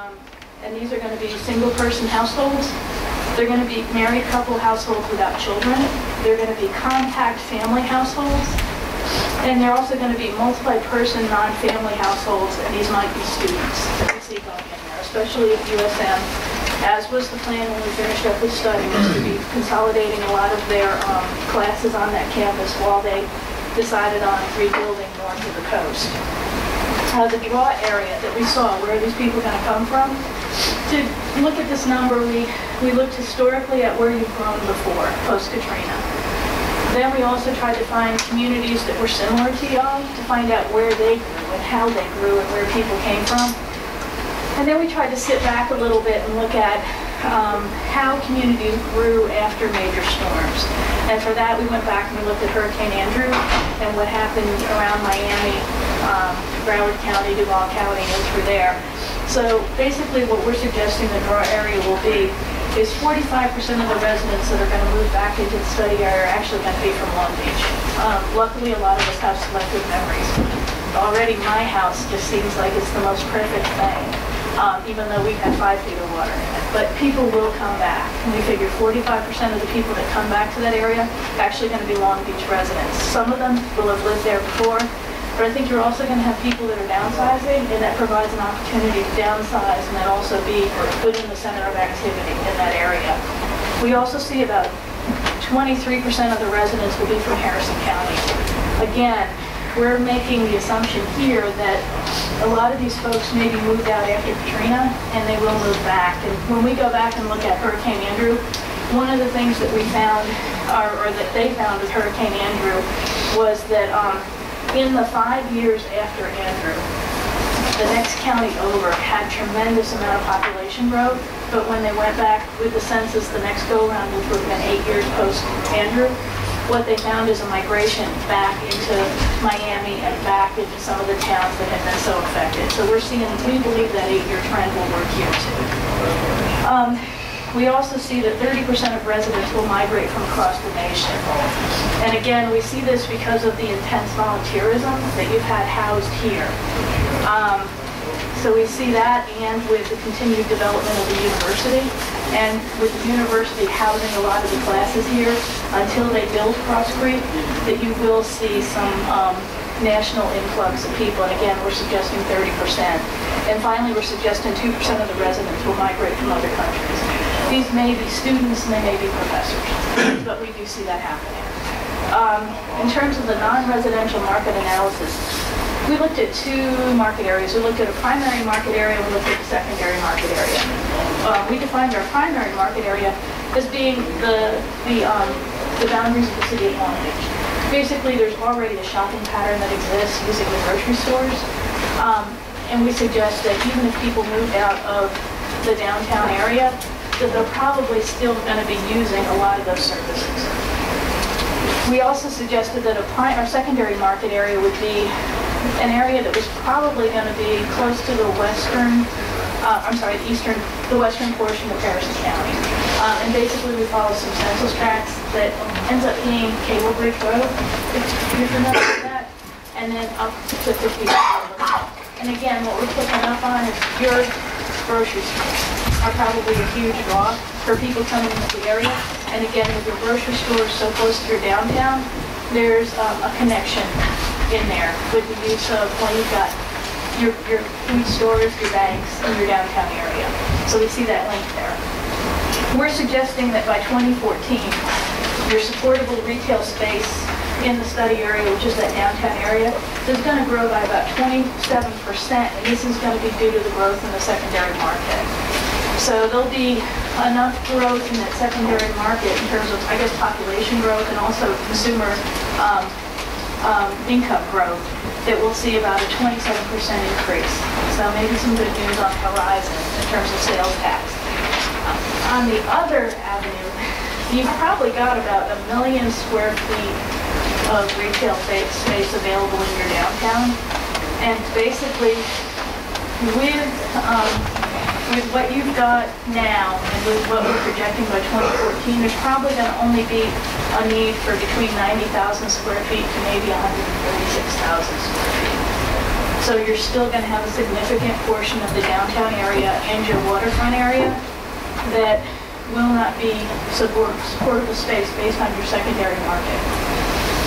Um, And these are going to be single-person households. They're going to be married couple households without children. They're going to be compact family households. And they're also going to be multi-person, non-family households, and these might be students in there, especially at USM. As was the plan when we finished up this study, was to be consolidating a lot of their um, classes on that campus while they decided on rebuilding north of the coast uh, the draw area that we saw, where are these people going to come from? To look at this number, we, we looked historically at where you've grown before, post-Katrina. Then we also tried to find communities that were similar to y'all to find out where they grew and how they grew and where people came from. And then we tried to sit back a little bit and look at um, how communities grew after major storms. And for that, we went back and we looked at Hurricane Andrew and what happened around Miami, um, Broward County, Duval County, and through there. So basically, what we're suggesting the draw area will be is 45% of the residents that are going to move back into the study area are actually going to be from Long Beach. Um, luckily, a lot of us have selective memories. Already, my house just seems like it's the most perfect thing um, even though we've had five feet of water. But people will come back. And we figure 45% of the people that come back to that area are actually going to be Long Beach residents. Some of them will have lived there before, but I think you're also going to have people that are downsizing, and that provides an opportunity to downsize and then also be within the center of activity in that area. We also see about 23% of the residents will be from Harrison County. Again, we're making the assumption here that a lot of these folks maybe moved out after Katrina and they will move back. And when we go back and look at Hurricane Andrew, one of the things that we found, or, or that they found with Hurricane Andrew, was that um, in the five years after Andrew, the next county over had tremendous amount of population growth, but when they went back with the census the next go-around, which would have been eight years post-Andrew, what they found is a migration back into Miami and back into some of the towns that had been so affected. So we're seeing, we believe that eight-year trend will work here too. Um, we also see that 30% of residents will migrate from across the nation. And again, we see this because of the intense volunteerism that you've had housed here. Um, so we see that and with the continued development of the university and with the university housing a lot of the classes here until they build Cross Creek, that you will see some um, national influx of people. And again, we're suggesting 30%. And finally, we're suggesting 2% of the residents will migrate from other countries. These may be students and they may be professors, but we do see that happening. Um, in terms of the non-residential market analysis, we looked at two market areas. We looked at a primary market area and we looked at a secondary market area. Uh, we defined our primary market area as being the, the, um, the boundaries of the city of Long Beach. Basically, there's already a shopping pattern that exists using the grocery stores. Um, and we suggest that even if people moved out of the downtown area, that they're probably still going to be using a lot of those services. We also suggested that a our secondary market area would be an area that was probably going to be close to the western, uh, I'm sorry, the eastern, the western portion of Harrison County. Um, and basically we follow some census tracts that ends up being Cable Bridge Road, if you're familiar with that, and then up to 50. And again, what we're picking up on is your grocery stores are probably a huge draw for people coming into the area. And again, with your grocery stores so close to your downtown, there's um, a connection in there with the use of when you've got your, your food stores, your banks, in your downtown area. So we see that link there. We're suggesting that by 2014, your supportable retail space in the study area, which is that downtown area, is going to grow by about 27%, and this is going to be due to the growth in the secondary market. So there'll be enough growth in that secondary market in terms of, I guess, population growth and also consumer um, um, income growth that we'll see about a 27% increase. So maybe some good news on the horizon in terms of sales tax. Uh, on the other avenue, you've probably got about a million square feet of retail space available in your downtown. And basically, with um, with what you've got now and with what we're projecting by 2014, there's probably going to only be a need for between 90,000 square feet to maybe 136,000 square feet. So you're still going to have a significant portion of the downtown area and your waterfront area that will not be support- supportable space based on your secondary market.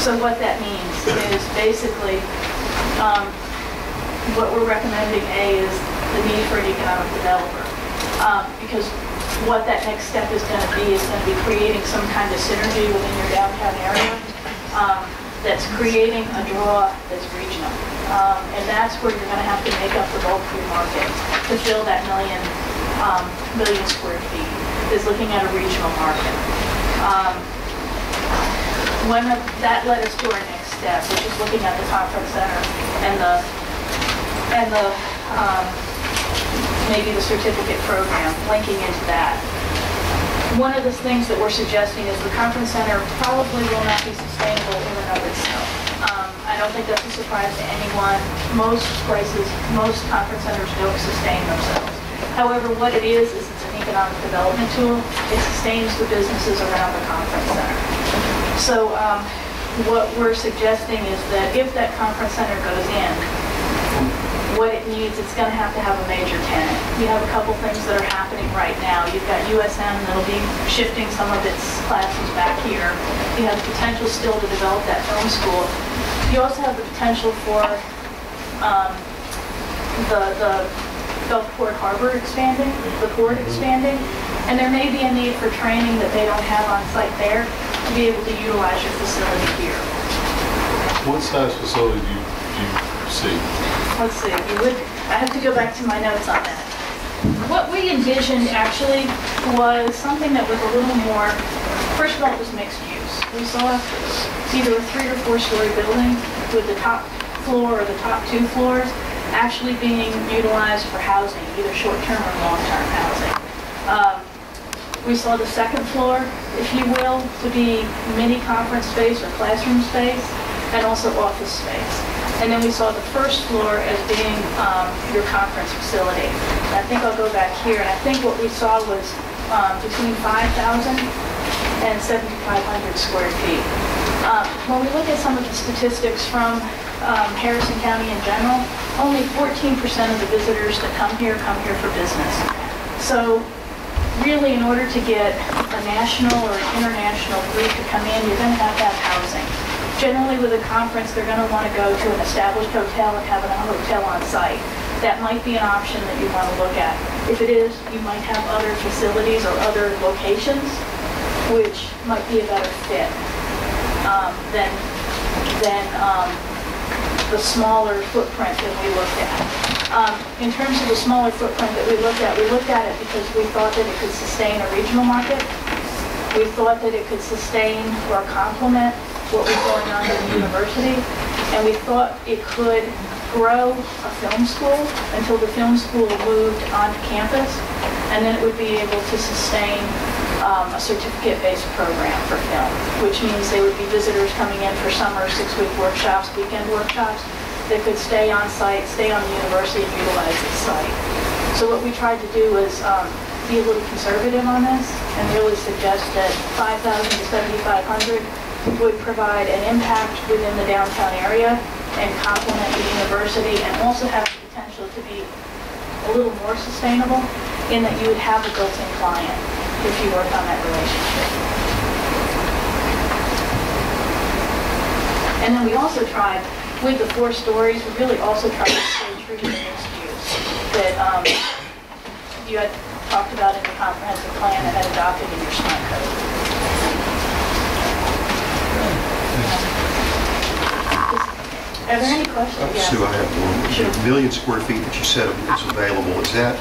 So what that means is basically, um, what we're recommending, A, is the need for an economic developer. Um, Because what that next step is going to be is going to be creating some kind of synergy within your downtown area um, that's creating a draw that's regional. Um, And that's where you're going to have to make up the bulk of your market to fill that million, um, million square feet, is looking at a regional market. Um, that led us to our next step, which is looking at the conference center and the, and the, um, maybe the certificate program, linking into that. One of the things that we're suggesting is the conference center probably will not be sustainable in and of itself. Um, I don't think that's a surprise to anyone. Most places, most conference centers don't sustain themselves. However, what it is, is it's an economic development tool. It sustains the businesses around the conference center. So um, what we're suggesting is that if that conference center goes in, what it needs, it's going to have to have a major tenant. You have a couple things that are happening right now. You've got USM that'll be shifting some of its classes back here. You have the potential still to develop that film school. You also have the potential for um, the, the Gulfport Harbor expanding, the port expanding, and there may be a need for training that they don't have on site there to be able to utilize your facility here. What size facility do you, do you see? Let's see, you would, I have to go back to my notes on that. What we envisioned actually was something that was a little more, first of all, it was mixed use. We saw either a three or four story building with the top floor or the top two floors actually being utilized for housing, either short-term or long-term housing. Um, we saw the second floor, if you will, to be mini conference space or classroom space, and also office space. And then we saw the first floor as being um, your conference facility. And I think I'll go back here, and I think what we saw was um, between 5,000 and 7,500 square feet. Um, When we look at some of the statistics from um, Harrison County in general, only 14% of the visitors that come here come here for business. So really, in order to get a national or international group to come in, you're going to have to have housing. Generally, with a conference, they're going to want to go to an established hotel and have a hotel on site. That might be an option that you want to look at. If it is, you might have other facilities or other locations which might be a better fit um, than, than um, the smaller footprint that we looked at. Um, In terms of the smaller footprint that we looked at, we looked at it because we thought that it could sustain a regional market. We thought that it could sustain or complement what was going on at the university. And we thought it could grow a film school until the film school moved onto campus. And then it would be able to sustain um, a certificate-based program for film, which means they would be visitors coming in for summer, six-week workshops, weekend workshops, that could stay on site, stay on the university, and utilize the site. So what we tried to do was um, be a little conservative on this and really suggest that 5,000 to 7,500 would provide an impact within the downtown area and complement the university and also have the potential to be a little more sustainable in that you would have a built-in client if you work on that relationship. And then we also tried, with the four stories, we really also tried to stay true to the mixed use that um, you had talked about in the comprehensive plan that had adopted in your smart code. Are there any questions? Yes. Sue, I have one. Sure. The million square feet that you said is available, is that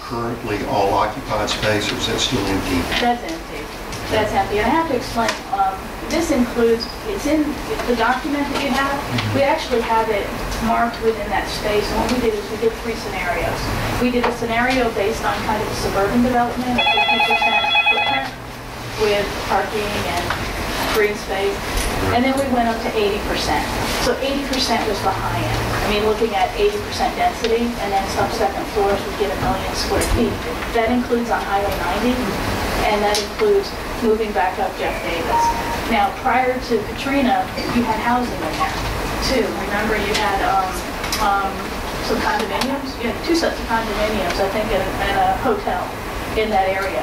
currently all occupied space or is that still empty? That's empty. That's empty. I have to explain, um, this includes, it's in the document that you have, we actually have it marked within that space. And what we did is we did three scenarios. We did a scenario based on kind of a suburban development, a 50% footprint with parking and green space. And then we went up to 80%. So 80% was the high end. I mean, looking at 80% density, and then subsequent floors would get a million square feet. That includes on Highway 90, and that includes moving back up Jeff Davis. Now, prior to Katrina, you had housing in there, too. Remember, you had um, um, some condominiums, you had two sets of condominiums, I think, and a hotel in that area.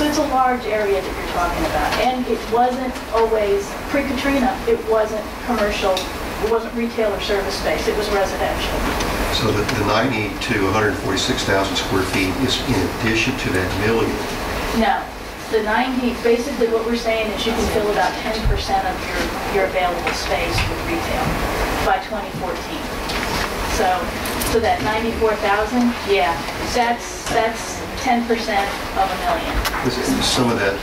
So it's a large area that you're talking about. And it wasn't always, pre-Katrina, it wasn't commercial, it wasn't retail or service space, it was residential. So the the 90 to 146,000 square feet is in addition to that million. No, the 90, basically what we're saying is you can fill about 10% of your, your available space with retail by 2014. So, so that 94,000, yeah, that's, that's 10% of a million. Some of that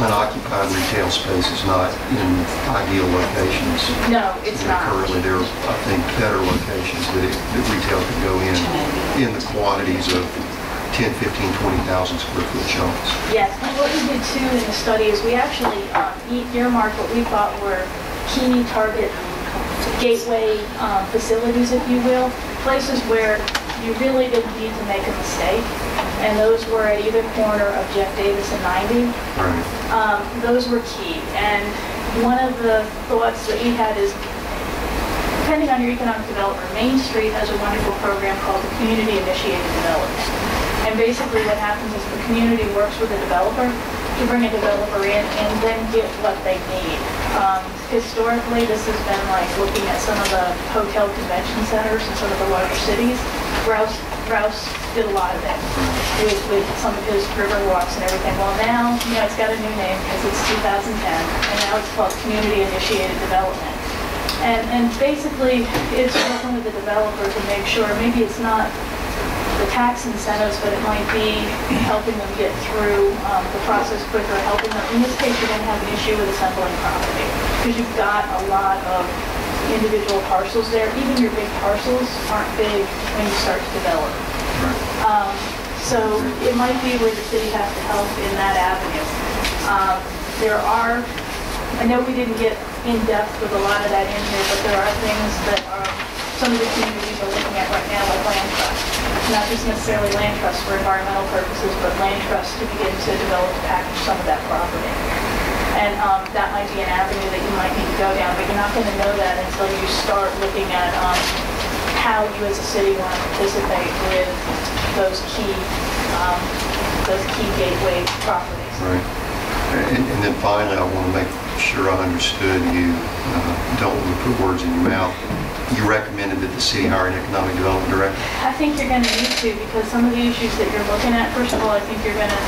unoccupied retail space is not in ideal locations. No, it's You know, not. Currently, there are, I think, better locations that it- that retail could go in, in the quantities of 10, 15, 20,000 square foot chunks. Yes, and what we did too in the study is we actually um, earmarked what we thought were key target gateway um, facilities, if you will, places where you really didn't need to make a mistake. And those were at either corner of Jeff Davis and 90. Right. Um, Those were key. And one of the thoughts that we had is, depending on your economic developer, Main Street has a wonderful program called the Community Initiated Development. And basically what happens is the community works with the developer to bring a developer in and then get what they need. Um, Historically, this has been like looking at some of the hotel convention centers in some of the larger cities. Rouse, Rouse did a lot of it with, with some of his river walks and everything. Well, now, you know, it's got a new name because it's 2010, and now it's called Community Initiated Development. And, and basically, it's working with the developer to make sure, maybe it's not the tax incentives, but it might be helping them get through um, the process quicker, helping them, in this case, you're going to have an issue with assembling property, because you've got a lot of individual parcels there. Even your big parcels aren't big when you start to develop. Um, So it might be where the city has to help in that avenue. Um, There are, I know we didn't get in-depth with a lot of that in here, but there are things that are, some of the communities are looking at right now, like land trust. Not just necessarily land trust for environmental purposes, but land trust to begin to develop, to package some of that property. Um, that might be an avenue that you might need to go down, but you're not going to know that until you start looking at um, how you as a city want to participate with those key, um, those key gateway properties. Right. And and then finally, I want to make sure I understood you, uh, don't want to put words in your mouth. You recommended that the city hire an economic development director? I think you're going to need to because some of the issues that you're looking at, first of all, I think you're going to,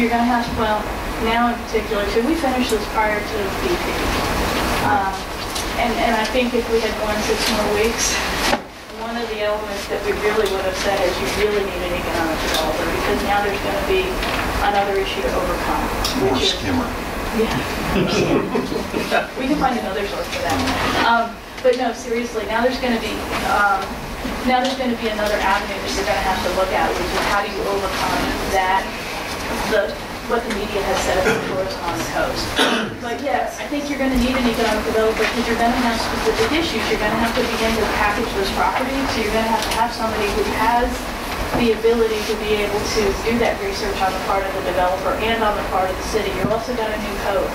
you're going to have, well, now in particular, should we finish this prior to BP? Um, And, and I think if we had won six more weeks, one of the elements that we really would have said is you really need an economic developer because now there's going to be another issue to overcome. Or which is- skimmer? yeah. We can find another source for that. Um, But no, seriously, now there's going to be, um, now there's going to be another avenue that you're going to have to look at, which is how do you overcome that, the, what the media has said about the coast. But yes, I think you're going to need an economic developer because you're going to have specific issues. You're going to have to begin to package those properties, so you're going to have to have somebody who has the ability to be able to do that research on the part of the developer and on the part of the city. You've also got a new code.